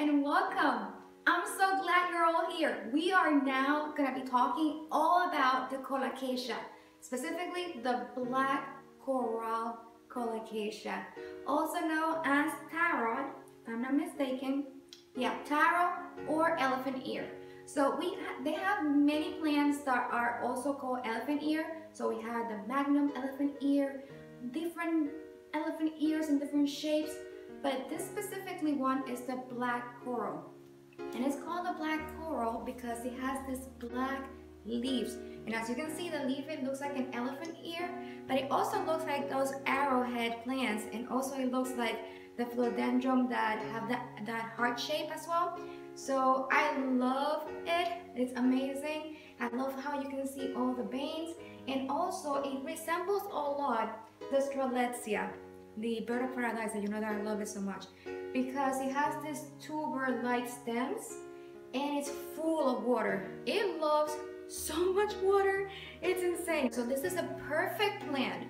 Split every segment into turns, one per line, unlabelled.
and welcome. I'm so glad you're all here. We are now gonna be talking all about the colocasia, specifically the black coral colocasia, also known as taro, if I'm not mistaken. Yeah, taro or elephant ear. So we ha they have many plants that are also called elephant ear. So we have the magnum elephant ear, different elephant ears in different shapes. But this specifically one is the black coral. And it's called the black coral because it has this black leaves. And as you can see, the leaf, it looks like an elephant ear, but it also looks like those arrowhead plants. And also it looks like the philodendron that have that, that heart shape as well. So I love it. It's amazing. I love how you can see all the veins. And also it resembles a lot the Strelitzia, the bird of paradise that you know that I love it so much. Because it has these tuber-like stems and it's full of water. It loves so much water. It's insane. So this is a perfect plant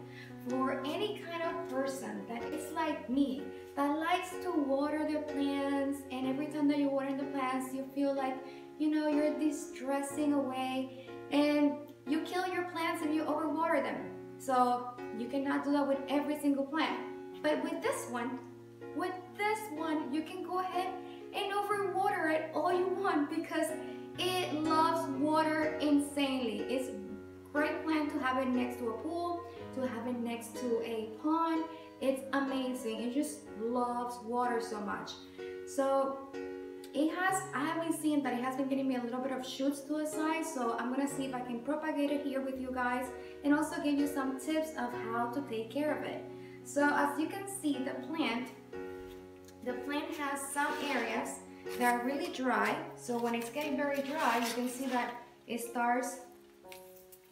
for any kind of person that is like me that likes to water their plants and every time that you're watering the plants you feel like you know you're distressing away and you kill your plants if you overwater them so you cannot do that with every single plant but with this one with this one you can go ahead and overwater it all you want because it loves water insanely it's great plant to have it next to a pool to have it next to a pond. It's amazing. It just loves water so much. So it has, I haven't seen that it has been getting me a little bit of shoots to the side. So I'm gonna see if I can propagate it here with you guys and also give you some tips of how to take care of it. So as you can see, the plant, the plant has some areas that are really dry. So when it's getting very dry, you can see that it starts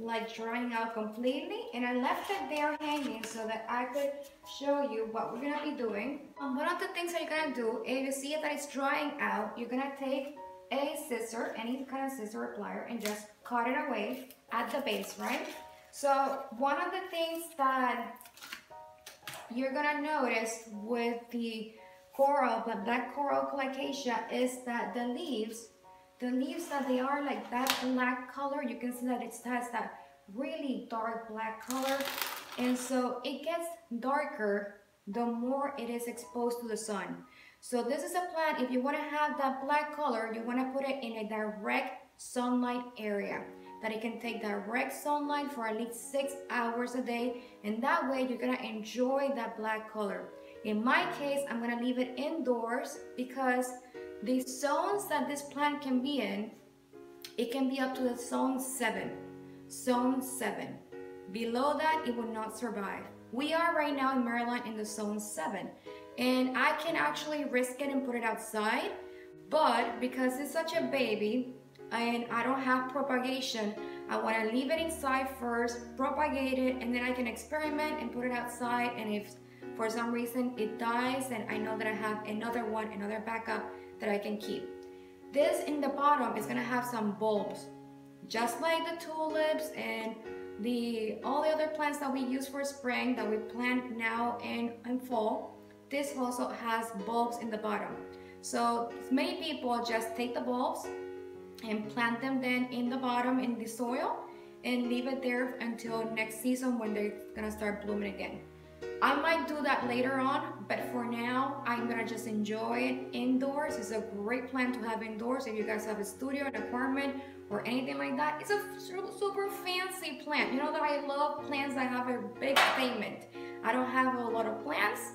like drying out completely and I left it there hanging so that I could show you what we're gonna be doing. Um, one of the things that you're gonna do, if you see that it's drying out, you're gonna take a scissor, any kind of scissor or plier and just cut it away at the base, right? So one of the things that you're gonna notice with the coral, the black coral colocasia is that the leaves the leaves that they are like that black color you can see that it has that really dark black color. And so it gets darker the more it is exposed to the sun. So this is a plant if you want to have that black color you want to put it in a direct sunlight area that it can take direct sunlight for at least six hours a day and that way you're gonna enjoy that black color in my case i'm gonna leave it indoors because the zones that this plant can be in, it can be up to the zone 7. Zone 7. Below that, it will not survive. We are right now in Maryland in the zone 7. And I can actually risk it and put it outside. But because it's such a baby and I don't have propagation, I want to leave it inside first, propagate it, and then I can experiment and put it outside. And if for some reason it dies, then I know that I have another one, another backup that I can keep. This in the bottom is gonna have some bulbs, just like the tulips and the all the other plants that we use for spring that we plant now in, in fall. This also has bulbs in the bottom. So many people just take the bulbs and plant them then in the bottom in the soil and leave it there until next season when they're gonna start blooming again. I might do that later on, but for now, I'm gonna just enjoy it indoors. It's a great plant to have indoors if you guys have a studio, an apartment, or anything like that. It's a super fancy plant. You know that I love plants that have a big statement. I don't have a lot of plants.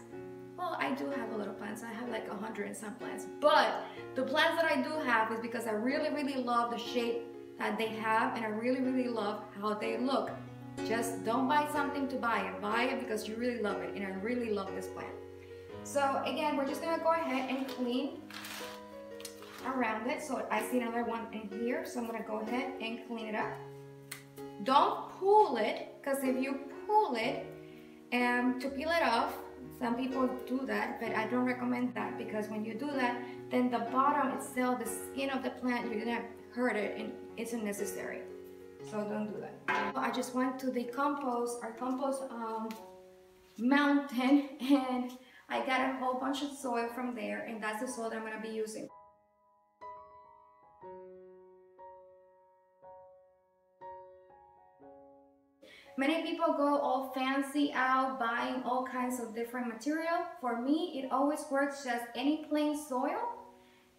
Well, I do have a lot of plants. I have like a hundred and some plants. But the plants that I do have is because I really, really love the shape that they have and I really, really love how they look. Just don't buy something to buy it. Buy it because you really love it. And I really love this plant. So again, we're just to go ahead and clean around it. So I see another one in here. So I'm to go ahead and clean it up. Don't pull it because if you pull it and to peel it off, some people do that, but I don't recommend that because when you do that, then the bottom itself, the skin of the plant, you're gonna hurt it and it's unnecessary so don't do that. I just went to the compost, our compost um, mountain, and I got a whole bunch of soil from there and that's the soil that I'm gonna be using. Many people go all fancy out buying all kinds of different material. For me, it always works just any plain soil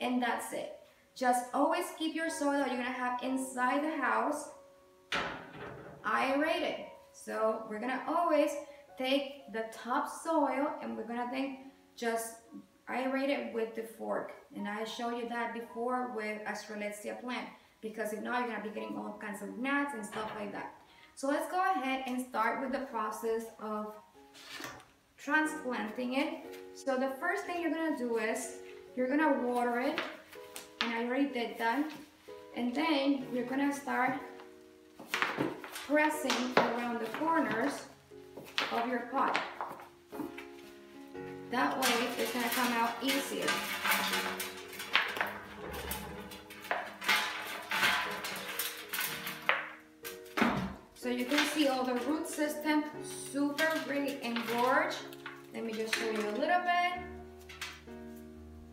and that's it. Just always keep your soil that you're gonna have inside the house aerated. So we're gonna always take the top soil and we're gonna then just aerate it with the fork. And I showed you that before with a Strelitzia plant because if not, you're gonna be getting all kinds of gnats and stuff like that. So let's go ahead and start with the process of transplanting it. So the first thing you're gonna do is you're gonna water it, and I already did that. And then you're gonna start pressing around the corners of your pot. That way it's gonna come out easier. See all the root system, super really engorged. Let me just show you a little bit.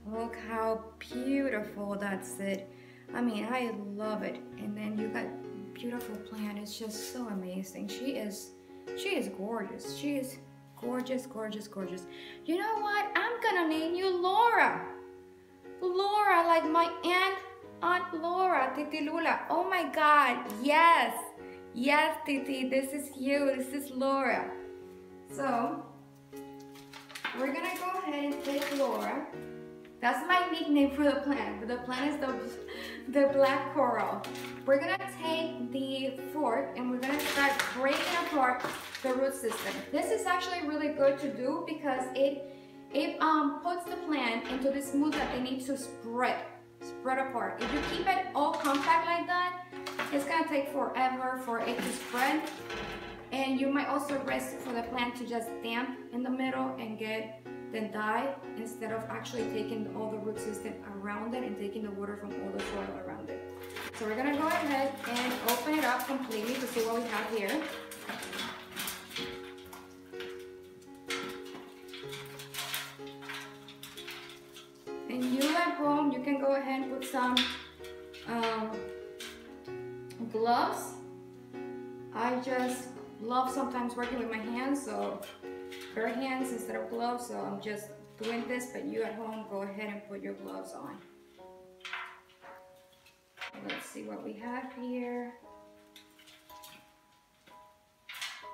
Look how beautiful that's it. I mean, I love it. And then you got beautiful plant. It's just so amazing. She is, she is gorgeous. She is gorgeous, gorgeous, gorgeous. You know what? I'm gonna name you Laura. Laura, like my aunt, Aunt Laura, Titi Lula. Oh my God, yes. Yes, Titi, this is you. This is Laura. So, we're gonna go ahead and take Laura. That's my nickname for the plant. but The plant is the, the black coral. We're gonna take the fork and we're gonna start breaking apart the root system. This is actually really good to do because it it um, puts the plant into this mood that they need to spread, spread apart. If you keep it all compact like that, it's gonna take forever for it to spread. And you might also risk for the plant to just damp in the middle and get then die instead of actually taking all the root system around it and taking the water from all the soil around it. So we're gonna go ahead and open it up completely to see what we have here. Go ahead and put some um, gloves. I just love sometimes working with my hands, so bare hands instead of gloves. So I'm just doing this, but you at home, go ahead and put your gloves on. Let's see what we have here.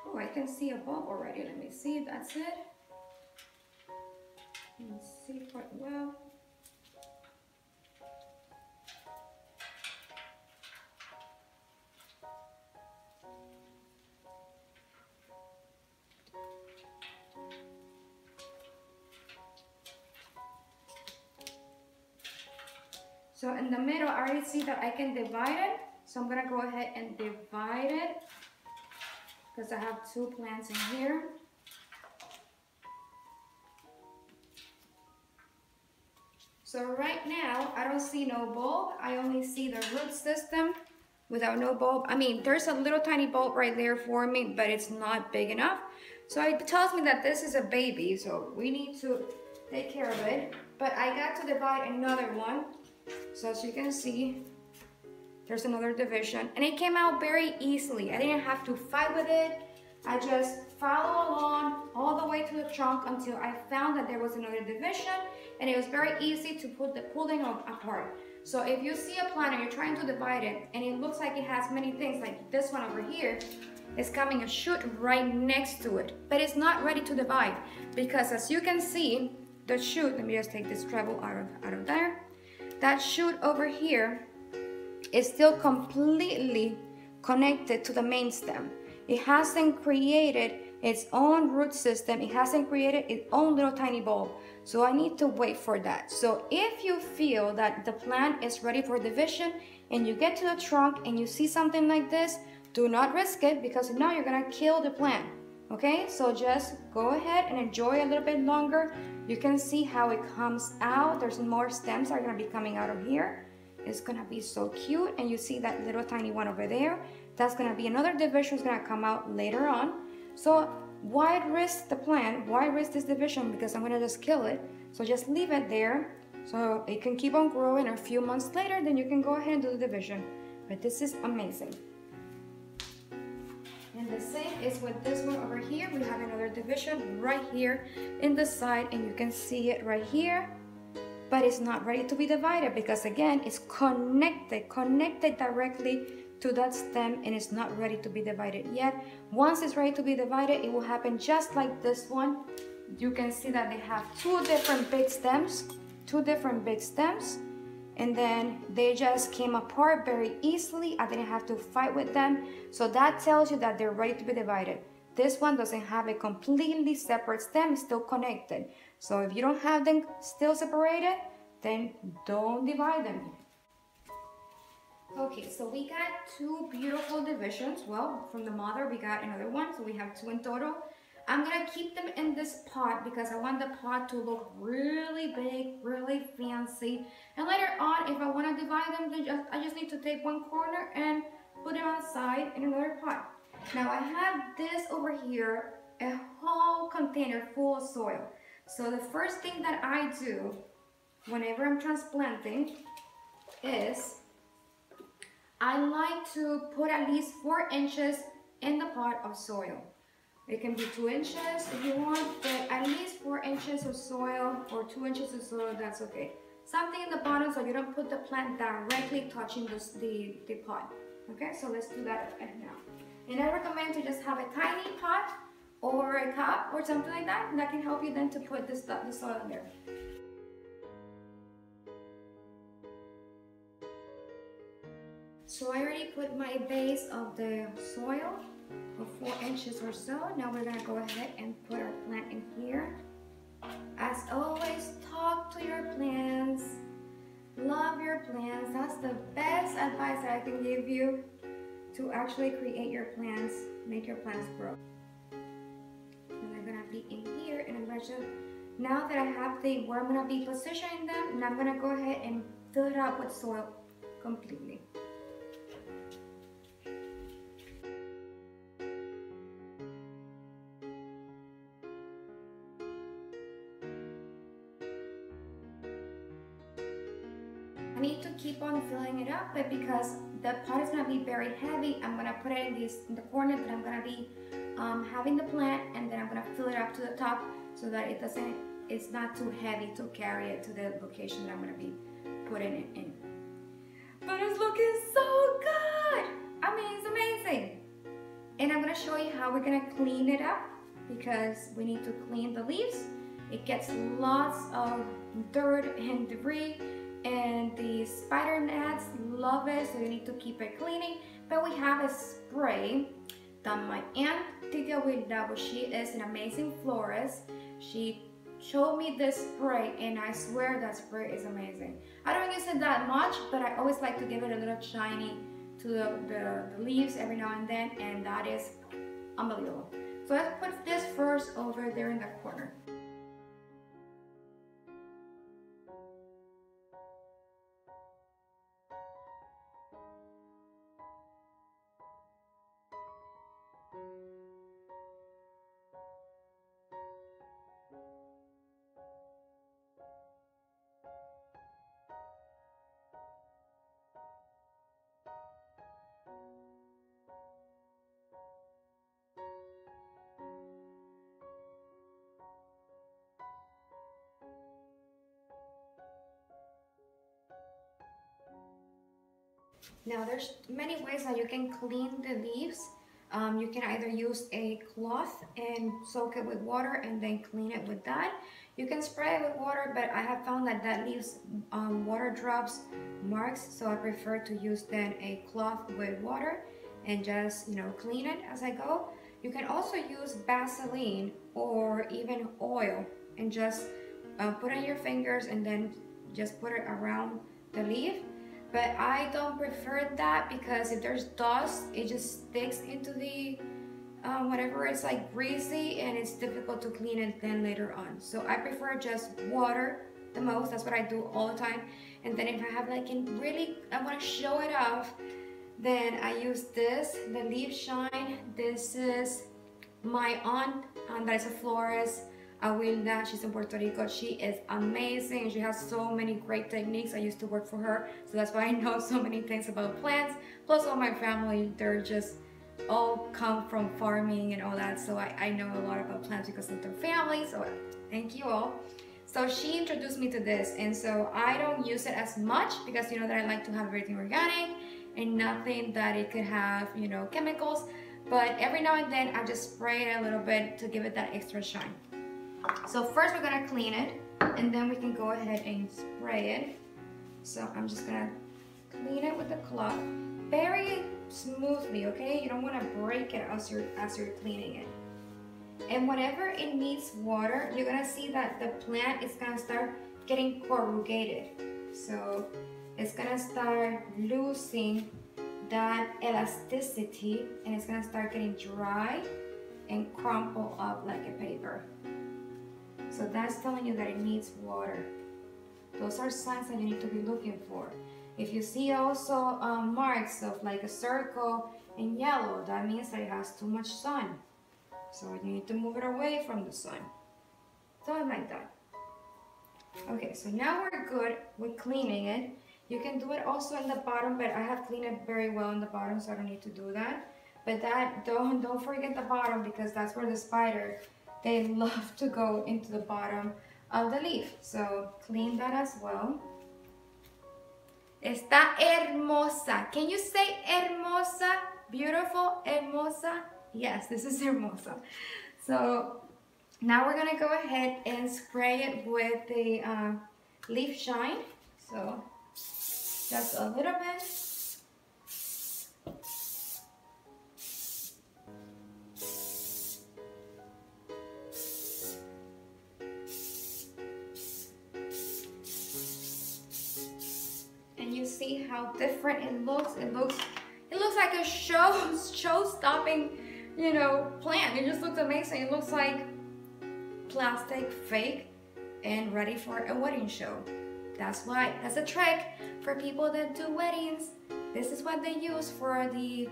Oh, I can see a bulb already. Let me see, that's it. Let's see quite well. So in the middle, I already see that I can divide it. So I'm gonna go ahead and divide it because I have two plants in here. So right now, I don't see no bulb. I only see the root system without no bulb. I mean, there's a little tiny bulb right there for me, but it's not big enough. So it tells me that this is a baby, so we need to take care of it. But I got to divide another one. So as you can see, there's another division. And it came out very easily. I didn't have to fight with it. I just follow along all the way to the trunk until I found that there was another division and it was very easy to put the pulling apart. So if you see a plant and you're trying to divide it and it looks like it has many things like this one over here, is coming a shoot right next to it, but it's not ready to divide because as you can see, the shoot, let me just take this treble out of, out of there, that shoot over here is still completely connected to the main stem. It hasn't created its own root system. It hasn't created its own little tiny bulb. So I need to wait for that. So if you feel that the plant is ready for division and you get to the trunk and you see something like this, do not risk it because now you're gonna kill the plant. Okay, so just go ahead and enjoy a little bit longer. You can see how it comes out. There's more stems are gonna be coming out of here. It's gonna be so cute. And you see that little tiny one over there. That's gonna be another division is gonna come out later on. So why risk the plant? Why risk this division? Because I'm gonna just kill it. So just leave it there so it can keep on growing. A few months later, then you can go ahead and do the division. But this is amazing. And the same is with this one over here. We have another division right here in the side and you can see it right here. But it's not ready to be divided because again, it's connected, connected directly to that stem and it's not ready to be divided yet. Once it's ready to be divided, it will happen just like this one. You can see that they have two different big stems, two different big stems and then they just came apart very easily. I didn't have to fight with them. So that tells you that they're ready to be divided. This one doesn't have a completely separate stem, it's still connected. So if you don't have them still separated, then don't divide them. Okay, so we got two beautiful divisions. Well, from the mother, we got another one, so we have two in total. I'm gonna keep them in this pot because I want the pot to look really big, really fancy. And later on, if I wanna divide them, just, I just need to take one corner and put it on side in another pot. Now I have this over here, a whole container full of soil. So the first thing that I do whenever I'm transplanting is I like to put at least four inches in the pot of soil. It can be two inches if you want, but at least four inches of soil or two inches of soil, that's okay. Something in the bottom so you don't put the plant directly touching the, the, the pot. Okay, so let's do that right now. And I recommend to just have a tiny pot or a cup or something like that. That can help you then to put this, the soil in there. So I already put my base of the soil four inches or so. Now we're gonna go ahead and put our plant in here. As always, talk to your plants. Love your plants. That's the best advice that I can give you to actually create your plants, make your plants grow. And they're gonna be in here and I'm gonna just, now that I have the where I'm gonna be positioning them, and I'm gonna go ahead and fill it up with soil completely. But because the pot is gonna be very heavy, I'm gonna put it in this in the corner that I'm gonna be um, having the plant, and then I'm gonna fill it up to the top so that it doesn't, it's not too heavy to carry it to the location that I'm gonna be putting it in. But it's looking so good! I mean, it's amazing. And I'm gonna show you how we're gonna clean it up because we need to clean the leaves. It gets lots of dirt and debris and the spider gnats love it so you need to keep it cleaning. But we have a spray that my aunt Tita Wilda, she is an amazing florist. She showed me this spray and I swear that spray is amazing. I don't use it that much but I always like to give it a little shiny to the, the, the leaves every now and then and that is unbelievable. So let's put this first over there in the corner Now there's many ways that you can clean the leaves. Um, you can either use a cloth and soak it with water and then clean it with that. You can spray it with water, but I have found that that leaves um, water drops marks, so I prefer to use then a cloth with water and just, you know, clean it as I go. You can also use Vaseline or even oil and just uh, put on your fingers and then just put it around the leaf but I don't prefer that because if there's dust it just sticks into the um, whatever. It's like greasy and it's difficult to clean it then later on. So I prefer just water the most. That's what I do all the time. And then if I have like in really I want to show it off then I use this the leaf shine. This is my aunt um, that is a florist. Awilda, she's in Puerto Rico. She is amazing. She has so many great techniques. I used to work for her, so that's why I know so many things about plants. Plus all my family, they're just all come from farming and all that. So I, I know a lot about plants because of their family. So thank you all. So she introduced me to this and so I don't use it as much because you know that I like to have everything organic and nothing that it could have, you know, chemicals. But every now and then I just spray it a little bit to give it that extra shine. So first we're gonna clean it and then we can go ahead and spray it. So I'm just gonna clean it with a cloth very smoothly, okay? You don't wanna break it as you're, as you're cleaning it. And whenever it needs water, you're gonna see that the plant is gonna start getting corrugated. So it's gonna start losing that elasticity and it's gonna start getting dry and crumple up like a paper. So that's telling you that it needs water. Those are signs that you need to be looking for. If you see also um, marks of like a circle in yellow, that means that it has too much sun. So you need to move it away from the sun. Something like that. Okay, so now we're good with cleaning it. You can do it also in the bottom, but I have cleaned it very well in the bottom, so I don't need to do that. But that don't don't forget the bottom because that's where the spider they love to go into the bottom of the leaf. So clean that as well. Está hermosa. Can you say hermosa? Beautiful, hermosa. Yes, this is hermosa. So now we're gonna go ahead and spray it with the uh, leaf shine. So just a little bit. How different it looks. It looks it looks like a show show-stopping, you know, plant. It just looks amazing. It looks like plastic, fake, and ready for a wedding show. That's why, that's a trick for people that do weddings. This is what they use for the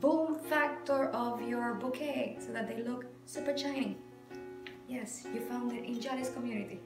boom factor of your bouquet so that they look super shiny. Yes, you found it in Yali's community.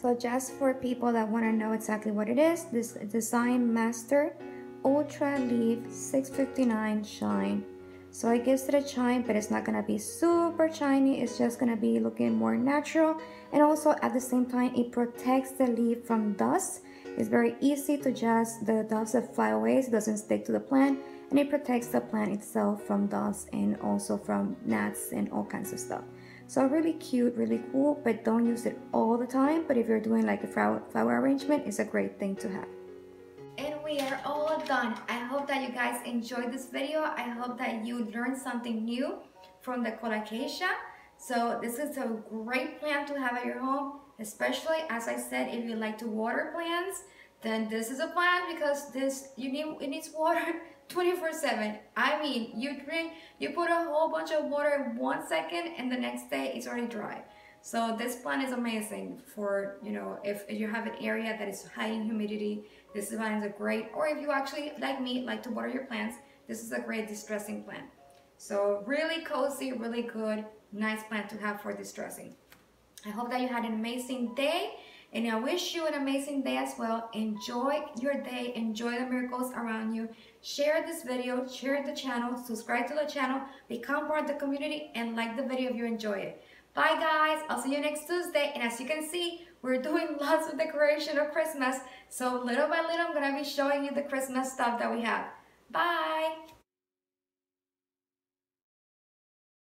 So just for people that want to know exactly what it is, this Design Master Ultra Leaf 659 Shine. So it gives it a shine, but it's not gonna be super shiny. It's just gonna be looking more natural. And also at the same time, it protects the leaf from dust. It's very easy to just, the dust that fly away, it doesn't stick to the plant. And it protects the plant itself from dust and also from gnats and all kinds of stuff. So really cute, really cool, but don't use it all the time. But if you're doing like a flower, arrangement, it's a great thing to have. And we are all done. I hope that you guys enjoyed this video. I hope that you learned something new from the colocasia. So this is a great plant to have at your home, especially as I said, if you like to water plants, then this is a plant because this you need it needs water 24 7 i mean you drink you put a whole bunch of water in one second and the next day it's already dry. So this plant is amazing for you know if, you have an area that is high in humidity this plant is a great or if you actually like me like to water your plants this is a great distressing plant. So really cozy really good nice plant to have for distressing. I hope that you had an amazing day and I wish you an amazing day as well. Enjoy your day. Enjoy the miracles around you. Share this video. Share the channel. Subscribe to the channel. Become part of the community and like the video if you enjoy it. Bye guys. I'll see you next Tuesday. And as you can see, we're doing lots of decoration of Christmas. So little by little, I'm going to be showing you the Christmas stuff that we have. Bye.